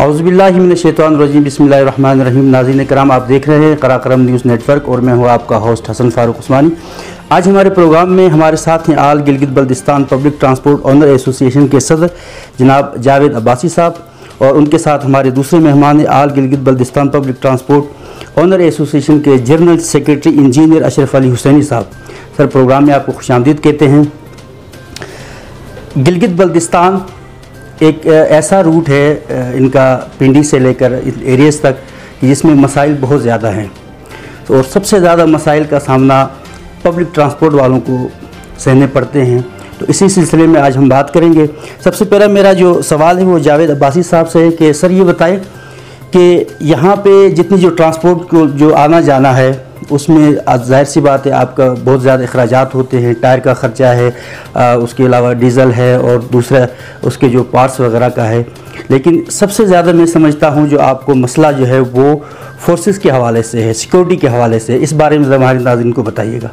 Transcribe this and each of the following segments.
अउज़बिल्लिमिनशैतरजीम बसमीम नाजीन कराम आप देख रहे हैं कराक्रम न्यूज़ नेटवर्क और मैं हूँ आपका होस्ट हसन फ़ारूक उस्मानी। आज हमारे प्रोग्राम में हमारे साथ हैं all Gilgit Baltistan public transport owner association के सदर जनाब जावेद अब्बासी साहब और उनके साथ हमारे दूसरे मेहमान हैं all Gilgit Baltistan public transport owner association के general secretary engineer Ashraf Ali Hussaini साहब। सर, प्रोग्राम में आपको खुश कहते हैं। गिलगित बल्दिस्तान एक ऐसा रूट है इनका पिंडी से लेकर एरियाज़ तक जिसमें मसाइल बहुत ज़्यादा हैं। और सबसे ज़्यादा मसाइल का सामना पब्लिक ट्रांसपोर्ट वालों को सहने पड़ते हैं। तो इसी सिलसिले में आज हम बात करेंगे। सबसे पहला मेरा जो सवाल है, वो जावेद अब्बासी साहब से है कि, सर, ये बताएँ कि यहाँ पे जितनी जो ट्रांसपोर्ट को, जो आना जाना है उसमें ज़ाहिर सी बात है आपका बहुत ज़्यादा अखराज होते हैं टायर का ख़र्चा है आ, उसके अलावा डीज़ल है और दूसरा उसके जो पार्ट्स वगैरह का है। लेकिन सबसे ज़्यादा मैं समझता हूँ जो आपको मसला जो है वो फोर्सेस के हवाले से है सिक्योरिटी के हवाले से। इस बारे में हमारे नाजिन को बताइएगा।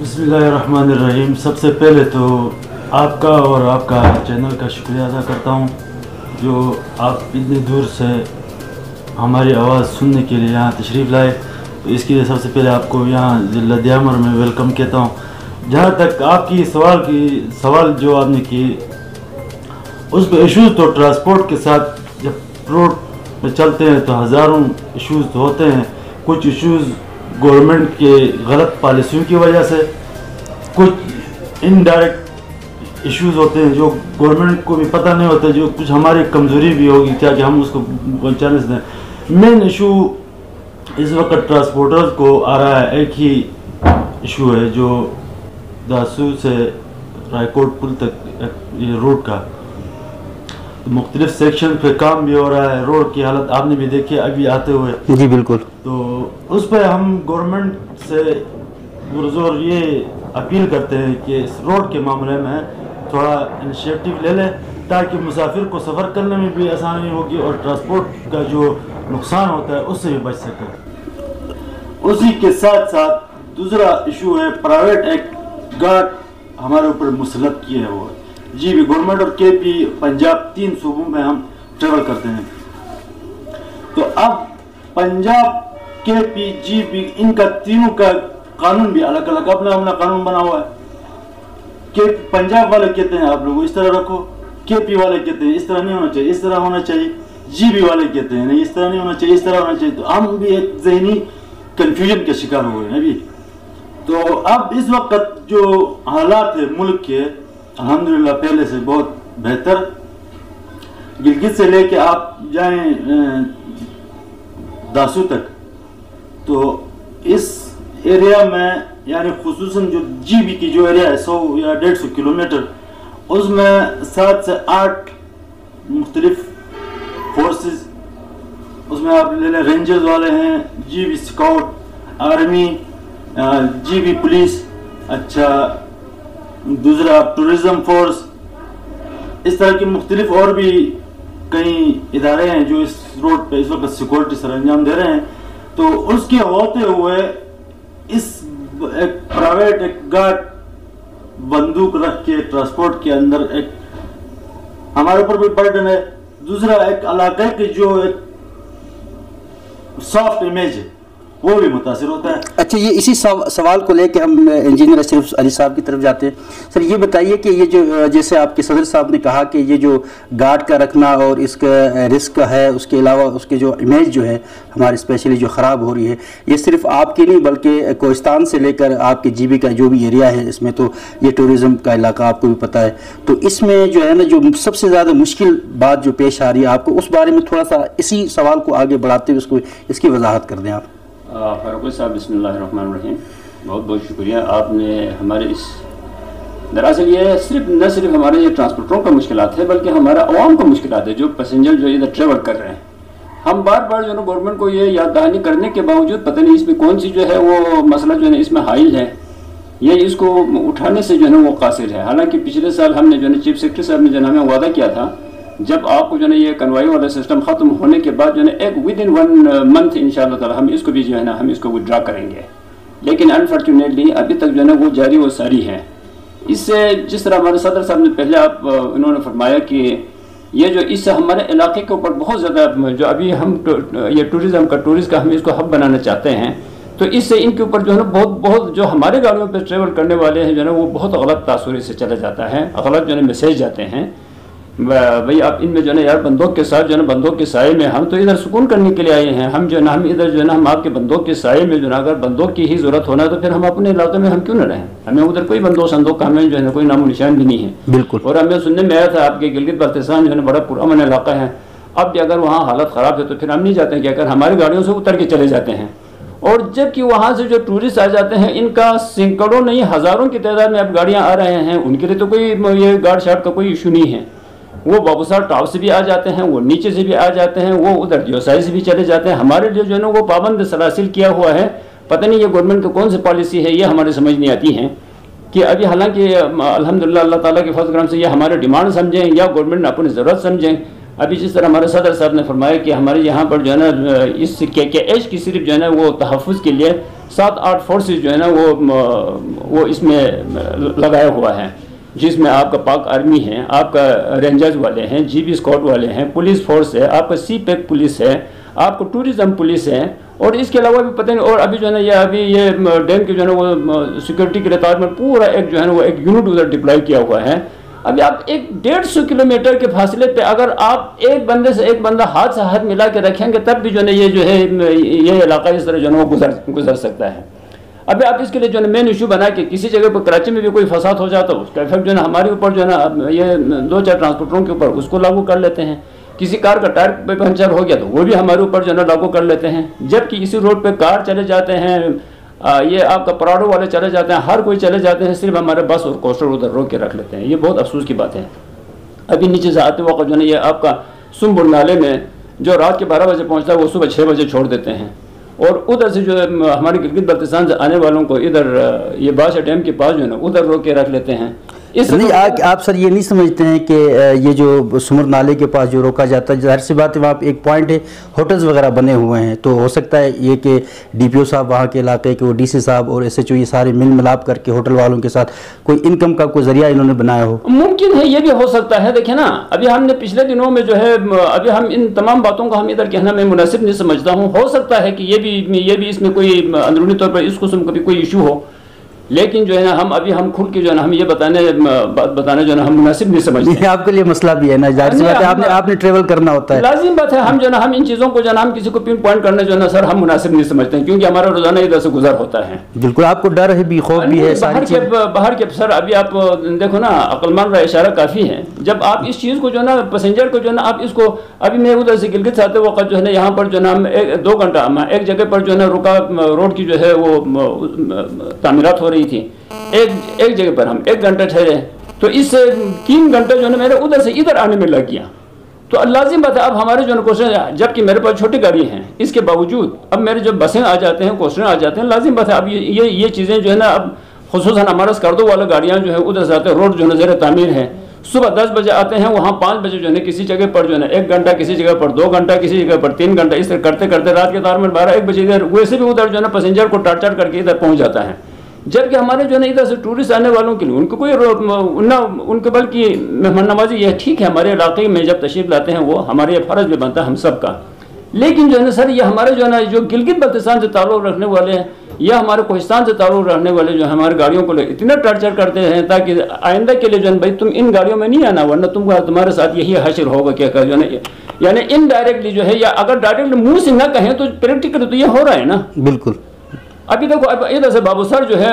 बसमीम सबसे पहले तो आपका और आपका चैनल का शुक्रिया अदा करता हूँ जो आप इतनी दूर से हमारी आवाज़ सुनने के लिए यहाँ तशरीफ़ लाए। इसके लिए सबसे पहले आपको यहाँ ज़िला में वेलकम कहता हूँ। जहाँ तक आपकी सवाल की, सवाल जो आपने की उस पर इशूज़ तो ट्रांसपोर्ट के साथ जब रोड पे चलते हैं तो हज़ारों इशूज़ तो होते हैं। कुछ इशूज़ गवर्नमेंट के गलत पॉलिसियों की वजह से, कुछ इनडायरेक्ट इश्यूज़ होते हैं जो गवर्नमेंट को भी पता नहीं होता, जो कुछ हमारी कमज़ोरी भी होगी, क्या कि हम उसको चैलेंज दें मेन इशू इस वक्त ट्रांसपोर्टर्स को आ रहा है एक ही इशू है जो दासू से रायकोट पुल तक ये रोड का। तो मुख्तलिफ़ सेक्शन पे काम भी हो रहा है रोड की हालत आपने भी देखी अभी आते हुए। जी बिल्कुल। तो उस पर हम गवर्नमेंट से पुरजोर ये अपील करते हैं कि इस रोड के मामले में थोड़ा इनिशिएटिव ले लें ताकि मुसाफिर को सफ़र करने में भी आसानी होगी और ट्रांसपोर्ट का जो नुकसान होता है, उससे भी बच सके। उसी के साथ साथ दूसरा इशू है प्राइवेट एक गार्ड हमारे ऊपर मुसलत किए है वो। जी भी गवर्नमेंट और के पी पंजाब तीन सूबों में हम ट्रेवल करते हैं। तो अब पंजाब के पी जी पी इनका तीनों का कानून भी अलग अलग, अपना अपना कानून बना हुआ है। के पंजाब वाले कहते हैं, आप लोग इस तरह रखो। के पी वाले कहते हैं, इस तरह नहीं होना चाहिए, इस तरह होना चाहिए। जी बी वाले कहते हैं नहीं इस तरह नहीं होना चाहिए इस तरह होना चाहिए तो हम भी एक जहनी कंफ्यूजन के शिकार हुए हैं अभी तो अब इस वक्त जो हालात है मुल्क के अलहमदिल्ला पहले से बहुत बेहतर गिलगित से लेके आप जाएँ दासू तक तो इस एरिया में यानी खसूस जो जीबी की जो एरिया है सौ या डेढ़ सौ किलोमीटर उसमें सात से आठ मुख्तलिफ़ फोर्सेस उसमें आप ले लें रेंजर्स वाले हैं G B scout army G B police अच्छा दूसरा टूरिज़्म फोर्स इस तरह की मुख्तलिफ़ और भी कई इदारे हैं जो इस रोड पे, इस वक्त सिक्योरिटी सर अंजाम दे रहे हैं। तो उसके होते हुए इस एक प्राइवेट एक गार्ड बंदूक रख के ट्रांसपोर्ट के अंदर एक, हमारे ऊपर भी बर्डन है। दूसरा एक अलग है कि जो एक सॉफ्ट इमेज है। वो भी मुतासर होता है। अच्छा ये इसी सवाल को लेकर हम इंजीनियर अशरफ अली साहब की तरफ़ जाते हैं। सर, ये बताइए कि ये जो जैसे आपके सदर साहब ने कहा कि ये जो गार्ड का रखना और इसका रिस्क का है, उसके अलावा उसके जो इमेज जो है, हमारी स्पेशली जो ख़राब हो रही है, ये सिर्फ़ आपकी नहीं, बल्कि कोस्तान से लेकर आपके जीबी का जो भी एरिया है, इसमें तो ये टूरिज़म का इलाका आपको भी पता है। तो इसमें जो है ना, जो सबसे ज़्यादा मुश्किल बात जो पेश आ रही है आपको, उस बारे में थोड़ा सा इसी सवाल को आगे बढ़ाते हुए उसको इसकी वजाहत कर दें आप। फ़ारूक साहब बसमीम बहुत बहुत शुक्रिया। आपने हमारे इस दरअसल ये सिर्फ़ न सिर्फ़ हमारे ये ट्रांसपोर्टरों का मुश्किल है, बल्कि हमारा आवाम का मुश्किल है, जो पैसेंजर जो इधर ट्रेवल कर रहे हैं। हम बार बार जो है गवर्नमेंट को ये याद दहानी करने के बावजूद, पता नहीं इसमें कौन सी जो है वो मसला जो है इसमें हाइल है, ये इसको उठाने से जो है वो कासिर है। हालाँकि पिछले साल हमने जो है चीफ सेक्रेटरी साहब ने जो है हमें वादा किया था जब आपको जो है ये कन्वाई वाला सिस्टम ख़त्म होने के बाद जो है एक विद इन वन मंथ इन हम इसको भी जो है ना, हम इसको विड्रा करेंगे। लेकिन अनफॉर्चुनेटली अभी तक जो है ना वो जारी वो सारी है। इससे जिस तरह हमारे सदर साहब ने पहले आप उन्होंने फरमाया कि ये जो इससे हमारे इलाके के ऊपर बहुत ज़्यादा जो अभी हम ये टूरिज़्म का टूरिस्ट का हम इसको हब बनाना चाहते हैं तो इससे इनके ऊपर जो है ना बहुत बहुत जो हमारे गाड़ियों पर ट्रेवल करने वाले हैं जो है ना वो बहुत गलत तासुरी से चला जाता है, गलत जो है मैसेज जाते हैं। भाई आप इनमें जो है ना यार बंदूक के साथ जो है ना बंदूक के साय में हम तो इधर सुकून करने के लिए आए हैं। हम जो है ना हम इधर जो है ना हम आपके बंदूक के साय में जो है ना अगर बंदूक की ही ज़रूरत होना तो फिर हम अपने इलाके में हम क्यों ना रहें? हमें उधर कोई बंदूक संदूक का हमें जो है ना कोई नामो निशान भी नहीं है। बिल्कुल। और हमें सुनने में आया था आपके गिलगित बल्तिस्तान जो है ना बड़ा पुराना इलाका है। अब भी अगर वहाँ हालत ख़राब है तो फिर हम नहीं जाते हैं कि अगर हमारी गाड़ियों से उतर के चले जाते हैं। और जबकि वहाँ से जो टूरिस्ट आ जाते हैं इनका सैकड़ों नहीं हज़ारों की तादाद में अब गाड़ियाँ आ रहे हैं। उनके लिए तो कोई ये गार्ड शार्ट का कोई इशू नहीं है। वो बाबूसार टॉप से भी आ जाते हैं, वो नीचे से भी आ जाते हैं, वो उधर जोसाई से भी चले जाते हैं। हमारे लिए जो है ना, वो पाबंद सरासिल किया हुआ है। पता नहीं ये गवर्नमेंट की कौन सी पॉलिसी है, ये हमारे समझ नहीं आती है। कि अभी हालाँकि अल्हम्दुलिल्लाह अल्लाह ताला के फजल से ये हमारे डिमांड समझें या गवर्नमेंट अपनी ज़रूरत समझें। अभी जिस तरह हमारे सदर साहब ने फरमाया कि हमारे यहाँ पर जो है ना इस के के एच की सिर्फ़ जो है ना, वो तहफ़ के लिए सात आठ फोर्सेज जो है ना, वो वो इसमें लगाया हुआ है। जिसमें आपका पाक आर्मी है, आपका रेंजर्स वाले हैं जी बी स्कॉट वाले हैं, पुलिस फोर्स है, आपका सी पैक पुलिस है, आपको टूरिज़्म पुलिस है, और इसके अलावा भी पता नहीं, और अभी जो है ना, ये अभी ये डैम के जो है ना, वो सिक्योरिटी के रितार में पूरा एक जो है ना, वो एक यूनिट उधर डिप्लॉय किया हुआ है। अभी आप एक डेढ़ सौ किलोमीटर के फासले पे अगर आप एक बंदे से एक बंदा हाथ से हाथ मिला के रखेंगे, तब भी जो है ये जो है ये इलाका इस तरह जो है ना, वो गुजर गुजर सकता है। अभी आप इसके लिए जो है मेन इशू बना के किसी जगह पर कराची में भी कोई फसाद हो जाता है उसका इफ़ेक्ट जो है हमारे ऊपर जो है ना ये दो चार ट्रांसपोर्टरों के ऊपर उसको लागू कर लेते हैं। किसी कार का टायर पे पंचर हो गया तो वो भी हमारे ऊपर जो है ना लागू कर लेते हैं। जबकि इसी रोड पे कार चले जाते हैं आ, ये आपका पराडो वाले चले जाते हैं हर कोई चले जाते हैं सिर्फ़ हमारे बस और कोस्टर उधर रोक के रख लेते हैं। ये बहुत अफसोस की बात है। अभी नीचे से आते वक्त जो है ये आपका सुमबुर नाले में जो रात के बारह बजे पहुँचता है वो सुबह छः बजे छोड़ देते हैं। और उधर से जो है, हमारे गिलगित बल्तिस्तान से आने वालों को इधर ये बादशाह डैम के पास जो है ना, उधर रोक के रख लेते हैं। इस नहीं आ, आप सर ये नहीं समझते हैं कि ये जो सुमर नाले के पास जो रोका जाता है ज़ाहिर सी बात है वहाँ पर एक पॉइंट है होटल्स वगैरह बने हुए हैं। तो हो सकता है ये कि डीपीओ साहब वहाँ के इलाके के वो डीसी साहब और एसएचओ ये सारे मिल मिलाप करके होटल वालों के साथ कोई इनकम का कोई ज़रिया इन्होंने बनाया हो। मुमकिन है ये भी हो सकता है देखे ना। अभी हमने पिछले दिनों में जो है अभी हम इन तमाम बातों को हम इधर कहना मैं मुनासिब नहीं समझता हूँ। हो सकता है कि ये भी ये भी इसमें कोई अंदरूनी तौर पर इस किस्म का भी कोई इशू हो। लेकिन जो है ना हम अभी हम खुद के जो है ना हम ये बताने बात बताने जो है ना हम मुनासिब नहीं समझते आपके लिए मसला भी है ना ज़ाहिर सी बात है आपने आपने ट्रेवल करना होता है लाजिम बात है हम जो ना हम इन चीज़ों को जो ना हम किसी को पिन पॉइंट करने जो है ना सर हम मुनासिब नहीं समझते हैं क्योंकि हमारा रोज़ाना इधर से गुजर होता है बिल्कुल आपको डर है भी खौफ भी है बाहर के बाहर के सर अभी आप देखो ना अकलमान का इशारा काफ़ी है जब आप इस चीज़ को जो ना पैसेंजर को जो ना आप इसको अभी मैं उधर से गिलगित आते वक्त जो है ना यहाँ पर जो ना हम दो घंटा एक जगह पर जो है ना रुका रोड की जो है वो तामीरत हो रही थी। एक एक जगह पर हम एक घंटे ठहरे तो इस तीन घंटे जो है मेरे उधर से इधर आने में लग गया। तो लाजिम बात है अब हमारे जो क्वेश्चन जबकि मेरे पास छोटी गाड़ी हैं इसके बावजूद अब मेरे जो बसें आ जाते हैं क्वेश्चन आ जाते हैं लाजिम बात है अब ये ये, ये चीज़ें जो है ना अब खसूस हमारा स्कर्दो वाला गाड़ियाँ जो है उधर से आते हैं रोड जो है ज़ेर तमीर है। सुबह दस बजे आते हैं वहाँ पाँच बजे जो है किसी जगह पर जो है एक घंटा किसी जगह पर दो घंटा किसी जगह पर तीन घंटा इस तरह करते करते रात के तार में बारह एक बजे इधर वैसे भी उधर जो है पैसेंजर को टार्चर करके इधर पहुँच जाता है। जबकि हमारे जो है ना इधर से टूरिस्ट आने वालों के लिए। उनको कोई ना उनके बल्कि मेहमान नवाजी यह ठीक है हमारे इलाके में जब तशरीफ़ लाते हैं, वो हमारे फ़र्ज़ भी बनता है हम सब का लेकिन जो है ना सर ये हमारे जो है ना, जो गिलगित बल्तिस्तान से ताल्लुक़ रखने वाले हैं या हमारे कोहिस्तान से ताल्लुक़ रखने वाले जो हमारे गाड़ियों को इतना टर्चर करते हैं ताकि आइंदा के लिए जो है भाई, तुम इन गाड़ियों में नहीं आना, वरना तुम तुम्हारे साथ यही हासिल होगा क्या कर जो है यानी इनडायरेक्टली जो है, या अगर डायरेक्ट मुँह से ना कहें तो प्रैक्टिकल तो ये हो रहा है ना। बिल्कुल। अभी देखो अब इधर से बाबू सर जो है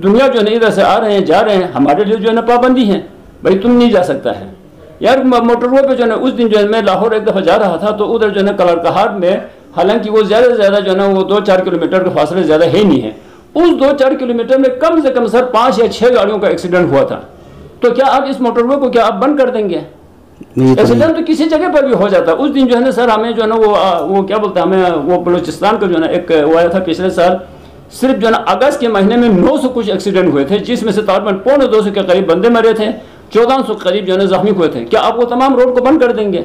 दुनिया जो है इधर से आ रहे हैं जा रहे हैं हमारे लिए जो है ना पाबंदी है। भाई तुम नहीं जा सकता है। यार मोटरवे पे जो है उस दिन जो है मैं लाहौर एक दफ़ा जा रहा था तो उधर जो है कलर कहार में हालाँकि वो ज़्यादा से ज़्यादा जो है ना वो दो चार किलोमीटर के फासले ज़्यादा है नहीं है। उस दो चार किलोमीटर में कम से कम सर पाँच या छः गाड़ियों का एक्सीडेंट हुआ था। तो क्या आप इस मोटरवे को क्या आप बंद कर देंगे? एक्सीडेंट तो किसी जगह पर भी हो जाता। है उस दिन जो है ना सर हमें जो है ना वो वो क्या बोलते हैं हमें वो बलूचिस्तान का जो है ना एक वो आया था पिछले साल सिर्फ़ जो है अगस्त के महीने में 900 कुछ एक्सीडेंट हुए थे जिसमें से तकरीबन पौने दो सौ के करीब बंदे मरे थे चौदह सौ करीब जो है जख्मी हुए थे। क्या आप वो तमाम रोड को बंद कर देंगे?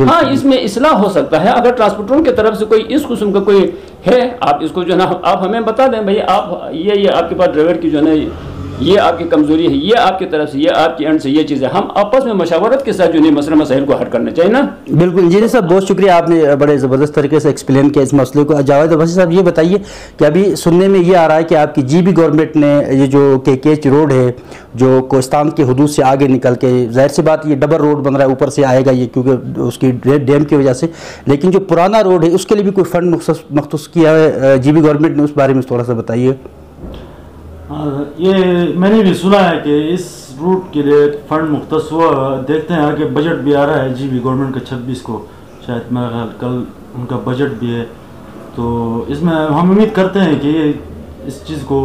हाँ इसमें इसलाह हो सकता है। अगर ट्रांसपोर्टरों की तरफ़ से कोई इस किस्म का कोई है आप इसको जो है ना आप हमें बता दें भाई आप ये ये आपके पास ड्राइवर की जो है ये आपकी कमज़ोरी है, ये आपकी तरफ़ से, ये आपकी एंड से ये चीज़ है हम आपस में मशावरत के साथ जो नहीं, मसला मसाइल को हल करना चाहिए ना? बिल्कुल, इंजीनियर साहब, बहुत शुक्रिया, आपने बड़े ज़बरदस्त तरीके से एक्सप्लेन किया इस मसले को। जावेद अब्बासी साहब, ये बताइए कि अभी सुनने में ये आ रहा है कि आपकी जीबी गवर्नमेंट ने ये जो के केच रोड है, जो कोस्तान के हदूद से आगे निकल के, ज़ाहिर सी बात, ये डबल रोड बन रहा है, ऊपर से आएगा ये, क्योंकि उसकी डैम की वजह से। लेकिन जो पुराना रोड है, उसके लिए भी कोई फंड मखसूस किया है जीबी गवर्नमेंट ने, उस बारे में थोड़ा सा बताइए। ये मैंने भी सुना है कि इस रूट के लिए फंड मुख्त हुआ। देखते हैं आगे बजट भी आ रहा है। जी भी गवर्नमेंट का छब्बीस को शायद मेरा ख्याल कल उनका बजट भी है। तो इसमें हम उम्मीद करते हैं कि इस चीज़ को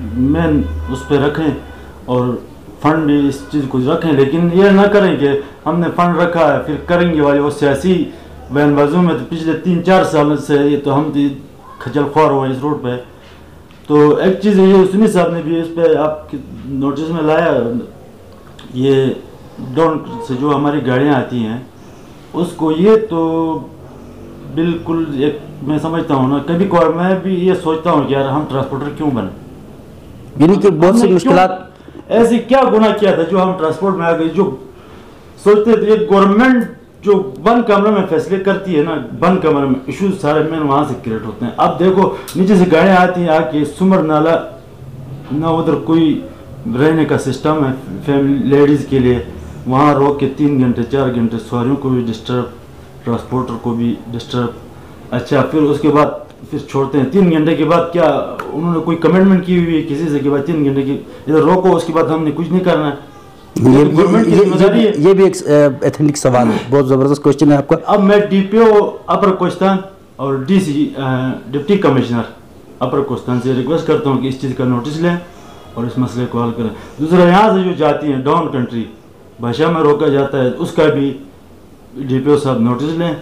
मेन उस पर रखें और फंड भी इस चीज़ को रखें। लेकिन ये ना करें कि हमने फंड रखा है, फिर करेंगे वाले वो सियासी बयानबाजों में तो पिछले तीन चार साल से ये तो हम खजल ख्वार हुए इस रोड पे। तो एक चीज़ ये सुनी साहब ने भी इस पर आपके नोटिस में लाया ये डोन से जो हमारी गाड़ियाँ आती हैं उसको ये तो बिल्कुल एक मैं समझता हूँ ना कभी कभार मैं भी ये सोचता हूँ कि यार हम ट्रांसपोर्टर क्यों बने? यानी कि बहुत सी मुश्किल ऐसी क्या गुना किया था जो हम ट्रांसपोर्ट में आ गए जो सोचते थे गवर्नमेंट जो बंद कमरे में फैसले करती है ना, बंद कमरे में इशूज सारे मेन वहाँ से क्रिएट होते हैं। अब देखो, नीचे से गाड़ियाँ आती हैं, आके सुमर नाला, ना उधर कोई रहने का सिस्टम है फैमिली लेडीज़ के लिए। वहाँ रोक के तीन घंटे, चार घंटे सवारियों को भी डिस्टर्ब ट्रांसपोर्टर को भी डिस्टर्ब अच्छा फिर उसके बाद फिर छोड़ते हैं। तीन घंटे के बाद क्या उन्होंने कोई कमिटमेंट की हुई है किसी से कि भाई तीन घंटे की इधर रोको, उसके बाद हमने कुछ नहीं करना है? ये ये, ये, ये भी एक एथेंटिक सवाल है। बहुत ज़बरदस्त क्वेश्चन है आपका। अब मैं डीपीओ अपर कोस्तान और DC deputy commissioner upper Kohistan से रिक्वेस्ट करता हूँ कि इस चीज़ का नोटिस लें और इस मसले को हल करें। दूसरा यहाँ से जो जाती हैं डाउन कंट्री भाषा में रोका जाता है उसका भी डीपीओ साहब नोटिस लें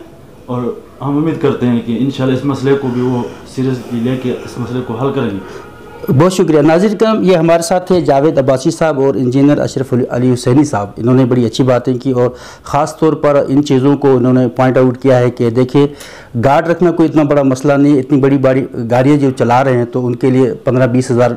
और हम उम्मीद करते हैं कि इन इस मसले को भी वो सीरियसली लेके इस मसले को हल करेंगे। बहुत शुक्रिया। नाजिर कम ये हमारे साथ थे जावेद अब्बासी साहब और इंजीनियर अशरफ अली हुसैनी साहब। इन्होंने बड़ी अच्छी बातें की और ख़ास तौर पर इन चीज़ों को इन्होंने पॉइंट आउट किया है कि देखिए गार्ड रखना कोई इतना बड़ा मसला नहीं, इतनी बड़ी बड़ी, गाड़ियाँ जो चला रहे हैं तो उनके लिए पंद्रह बीस हज़ार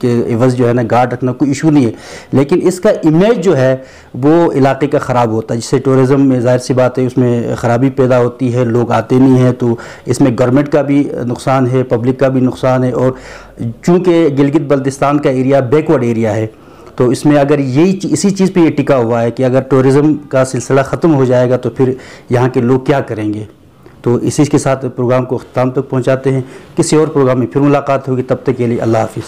के एवज़ जो है ना, गार्ड रखना कोई इशू नहीं है। लेकिन इसका इमेज जो है, वो इलाके का ख़राब होता है। जिससे टूरिज़म में ज़ाहिर सी बात है, उसमें ख़राबी पैदा होती है, लोग आते नहीं हैं तो इसमें गवर्नमेंट का भी नुकसान है पब्लिक का भी नुकसान है, और चूँकि गिलगित बल्तिस्तान का एरिया बैकवर्ड एरिया है तो इसमें अगर यही इसी चीज़ पे ये टिका हुआ है कि अगर टूरिज़्म का सिलसिला ख़त्म हो जाएगा तो फिर यहाँ के लोग क्या करेंगे? तो इसी के साथ प्रोग्राम को अख्ताम तक पहुँचाते हैं। किसी और प्रोग्राम में फिर मुलाकात होगी, तब तक के लिए अल्लाह हाफिज़।